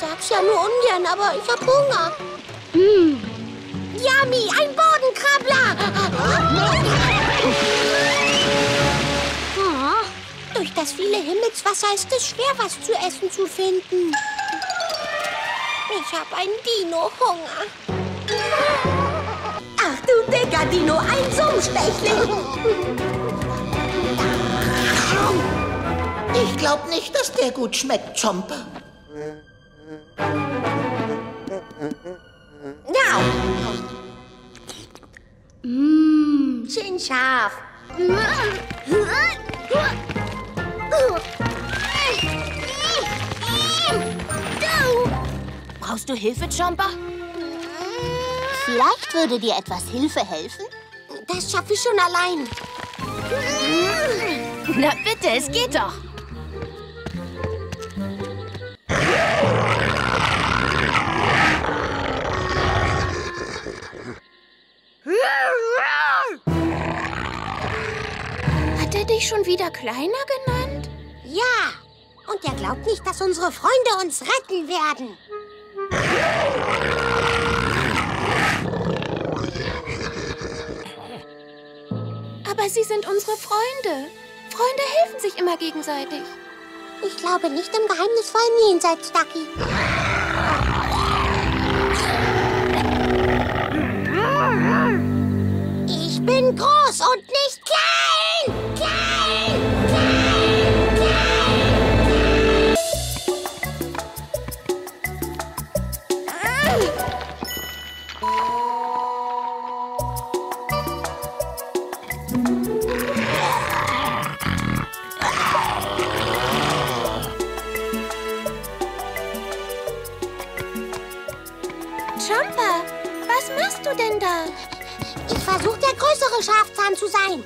sag's ja nur ungern, aber ich hab Hunger. Hm. Yummy, ein Bodenkrabbler! Oh, durch das viele Himmelswasser ist es schwer, was zu essen zu finden. Ich hab einen Dino-Hunger. Ach du dicker Dino, ein Summstechling. Ich glaub nicht, dass der gut schmeckt, Chomper. Ja. Mmh, schön scharf. Brauchst du Hilfe, Jumper? Vielleicht würde dir etwas Hilfe helfen? Das schaffe ich schon allein. Na bitte, es geht doch. Hat er dich schon wieder kleiner genannt? Ja. Und er glaubt nicht, dass unsere Freunde uns retten werden. Aber sie sind unsere Freunde. Freunde helfen sich immer gegenseitig. Ich glaube nicht im geheimnisvollen Jenseits, Ducky. Groß und nicht klein! Klein! Klein! Jumper, was machst du denn da? Der größere Schafzahn zu sein.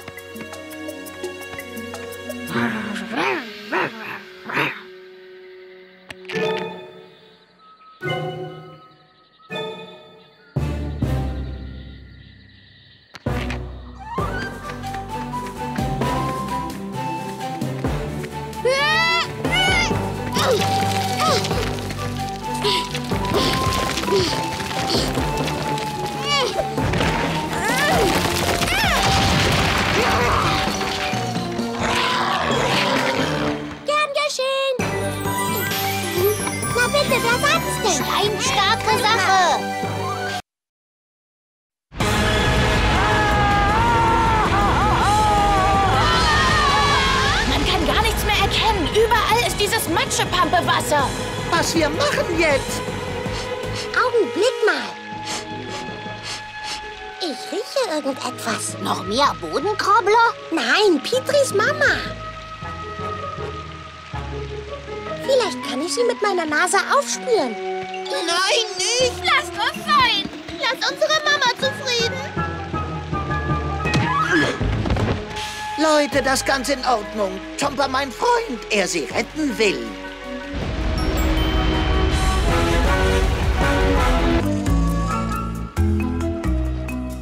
Bitte, wer sagt's denn? Steinstarke Sache. Man kann gar nichts mehr erkennen. Überall ist dieses Matschepampewasser. Was wir machen jetzt? Augenblick mal. Ich rieche irgendetwas. Noch mehr Bodenkrabbler? Nein, Petris Mama. Vielleicht kann ich sie mit meiner Nase aufspüren. Nein, nicht! Lasst uns sein. Lasst unsere Mama zufrieden. Leute, das ganz in Ordnung. Chomper, mein Freund, er sie retten will.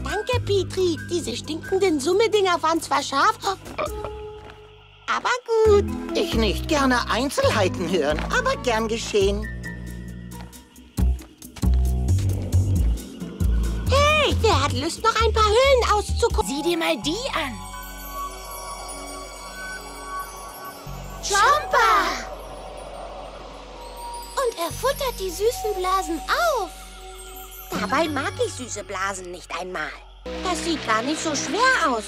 Danke, Petri. Diese stinkenden Summedinger waren zwar scharf, aber gut. Ich nicht gerne Einzelheiten hören, aber gern geschehen. Hey, wer hat Lust, noch ein paar Höhlen auszugucken? Sieh dir mal die an. Jumper! Und er futtert die süßen Blasen auf. Dabei mag ich süße Blasen nicht einmal. Das sieht gar nicht so schwer aus.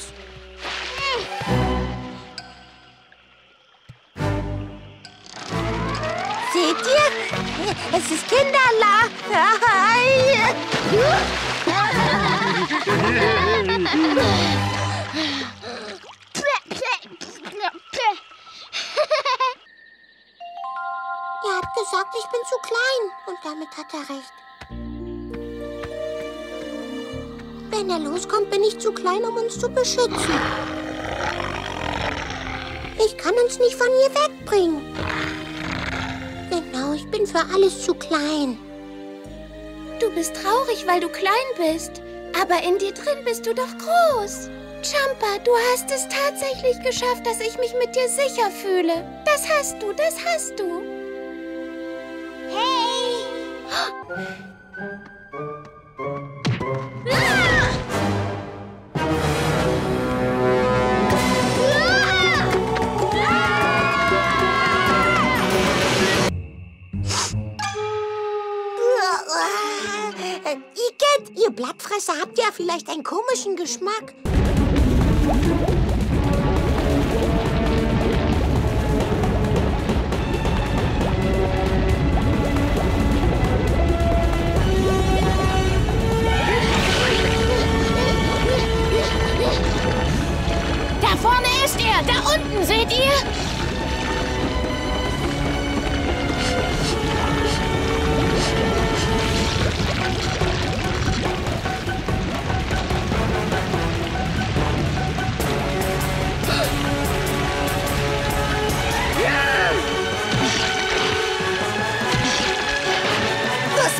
Seht ihr? Es ist Kinderla. Er hat gesagt, ich bin zu klein. Und damit hat er recht. Wenn er loskommt, bin ich zu klein, um uns zu beschützen. Ich kann uns nicht von hier wegbringen. Bin für alles zu klein. Du bist traurig, weil du klein bist. Aber in dir drin bist du doch groß. Jumper, du hast es tatsächlich geschafft, dass ich mich mit dir sicher fühle. Das hast du, das hast du. Hey! Ihr Blattfresser habt ja vielleicht einen komischen Geschmack.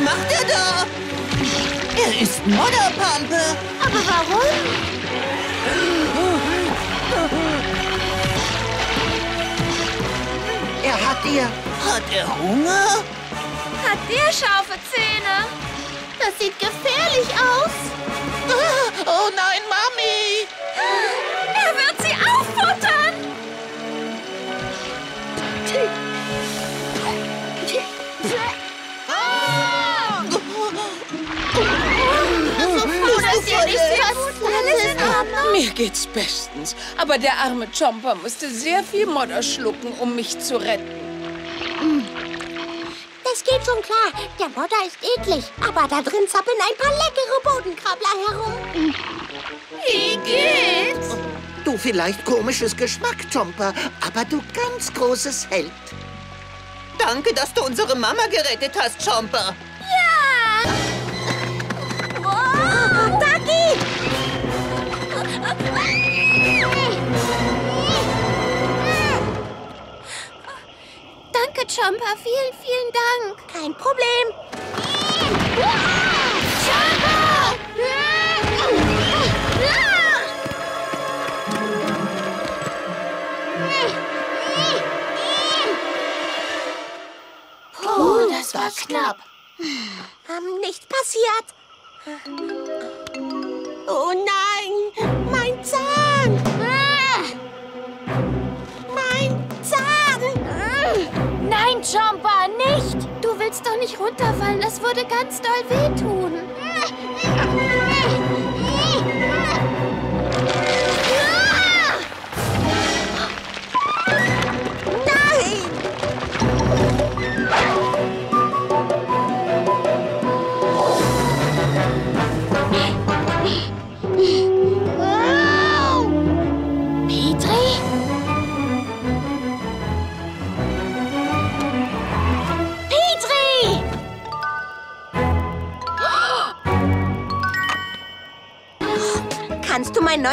Macht er da? Er ist Modderpampe. Aber warum? Er hat dir... Hat er Hunger? Hat der scharfe Zähne? Das sieht gefährlich aus. Ah, Oh nein, Mami! Geht's bestens. Aber der arme Chomper musste sehr viel Modder schlucken, um mich zu retten. Das geht schon klar. Der Modder ist eklig. Aber da drin zappeln ein paar leckere Bodenkrabbler herum. Wie geht's? Du vielleicht komisches Geschmack, Chomper, aber du ganz großes Held. Danke, dass du unsere Mama gerettet hast, Chomper. Danke, Chomper. Vielen, vielen Dank. Kein Problem. Oh, das war knapp. Ähm, nichts passiert. Oh nein, Chomper, nicht! Du willst doch nicht runterfallen. Das würde ganz doll wehtun.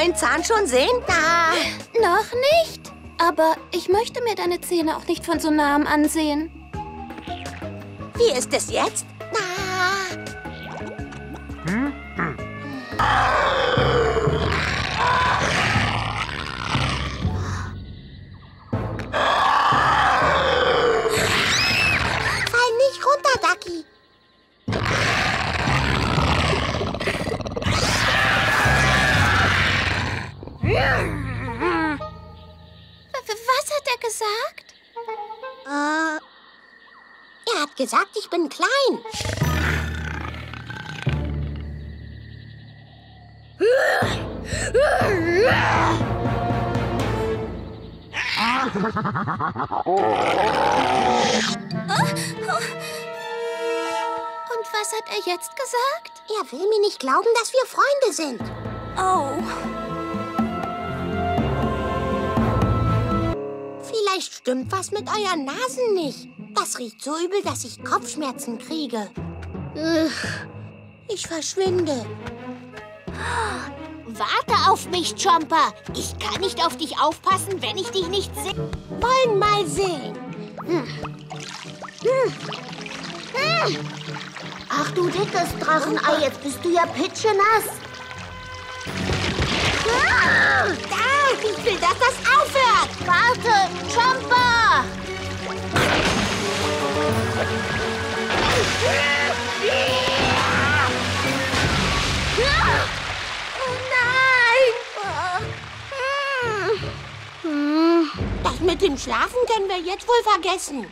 Meinen Zahn schon sehen? Da. Noch nicht. Aber ich möchte mir deine Zähne auch nicht von so nahem ansehen. Wie ist es jetzt? Da. Gesagt, ich bin klein. Und was hat er jetzt gesagt? Er will mir nicht glauben, dass wir Freunde sind. Oh. Vielleicht stimmt was mit euren Nasen nicht. Das riecht so übel, dass ich Kopfschmerzen kriege. Ich verschwinde. Warte auf mich, Chomper. Ich kann nicht auf dich aufpassen, wenn ich dich nicht sehe. Wollen mal sehen. Ach du dickes Drachenei, jetzt bist du ja pitschenass. Da, ich will, dass das aufhört. Warte, Chomper! Oh, nein! Das mit dem Schlafen können wir jetzt wohl vergessen.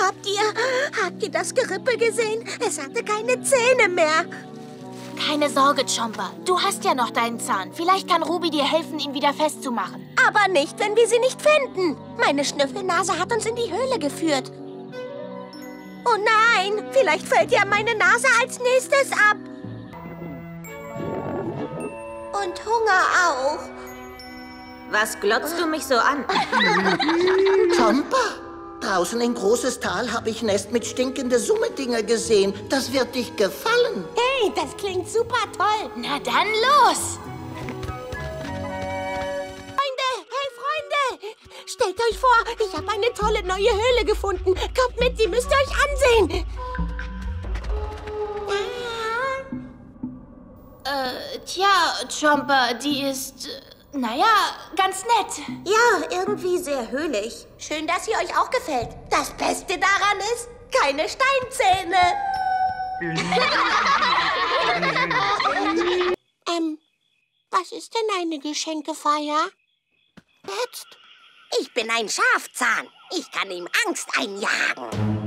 Habt ihr, habt ihr das Gerippe gesehen? Es hatte keine Zähne mehr. Keine Sorge, Chomper. Du hast ja noch deinen Zahn. Vielleicht kann Ruby dir helfen, ihn wieder festzumachen. Aber nicht, wenn wir sie nicht finden. Meine Schnüffelnase hat uns in die Höhle geführt. Oh nein, vielleicht fällt ja meine Nase als nächstes ab. Und Hunger auch. Was glotzt du mich so an? Chomper, draußen in Großes Tal habe ich Nest mit stinkende Summedinger gesehen. Das wird dich gefallen. Hey, das klingt super toll. Na dann los! Stellt euch vor, ich habe eine tolle neue Höhle gefunden. Kommt mit, die müsst ihr euch ansehen. Äh, tja, Chomper, die ist, äh, naja, ganz nett. Ja, irgendwie sehr höhlich. Schön, dass sie euch auch gefällt. Das Beste daran ist, keine Steinzähne. ähm, was ist denn eine Geschenkefeier? Jetzt? Ich bin ein Schafzahn. Ich kann ihm Angst einjagen.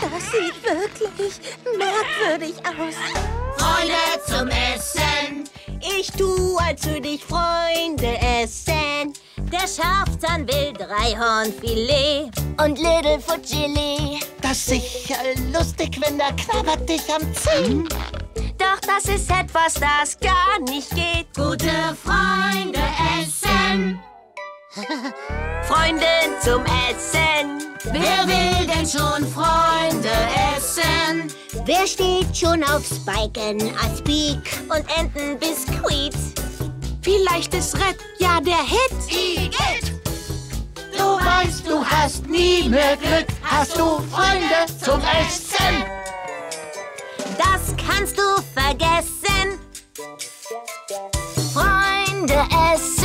Das sieht wirklich merkwürdig aus. Freunde zum Essen. Ich tu, als würde ich Freunde essen. Der Schafzahn will Dreihornfilet. Und Littlefoot Gelee. Das ist sicher lustig, wenn er knabbert dich am Zeh. Doch das ist etwas, das gar nicht geht. Gute Freunde essen. Freunde zum Essen. Wer will denn schon Freunde essen? Wer steht schon auf Spiken, als Aspik und Enten Entenbiskuit? Vielleicht ist Red ja der Hit. Igitt! Du weißt, du hast nie mehr Glück. Hast du Freunde zum Essen? Das kannst du vergessen. Freunde essen.